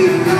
you.